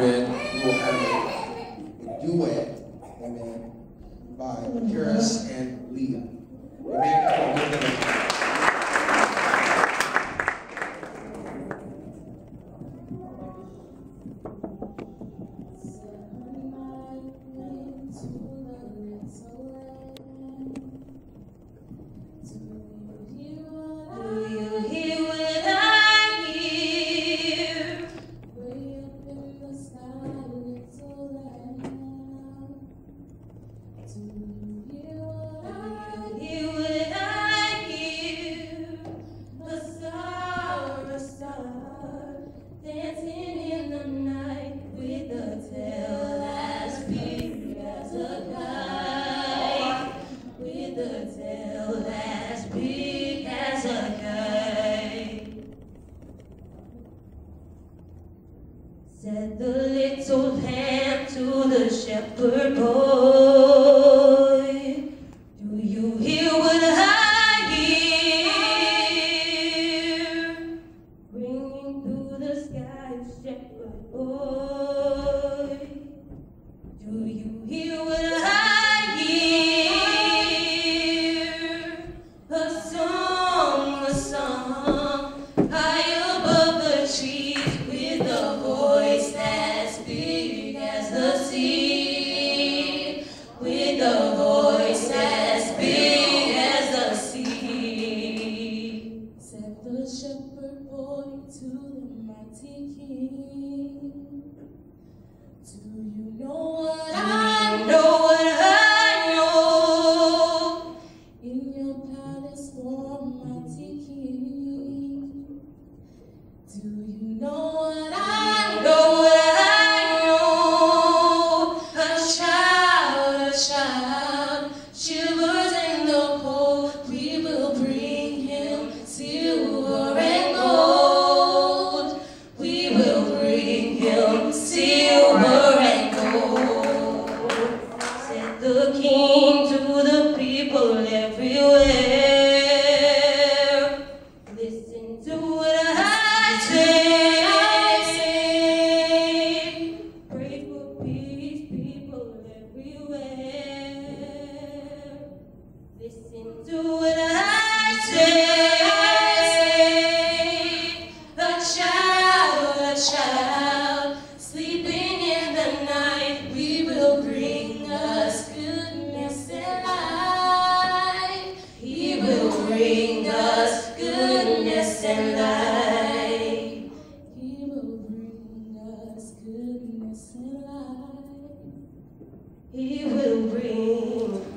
amen, we will have a, duet, amen, by Kharis and Leah. Amen. Come on, Said the little lamb to the shepherd boy, Do you hear what I hear? Ringing through the sky, shepherd boy. The shepherd boy to the mighty king. Do you know what I know? What I know? In your palace, warm mighty king. Do you know what I know? What I know? A child, a child, shivers Listen to what I say. Child, child, sleeping in the night, will bring us goodness and light. He will bring us goodness and light. He will bring us goodness and light. He will bring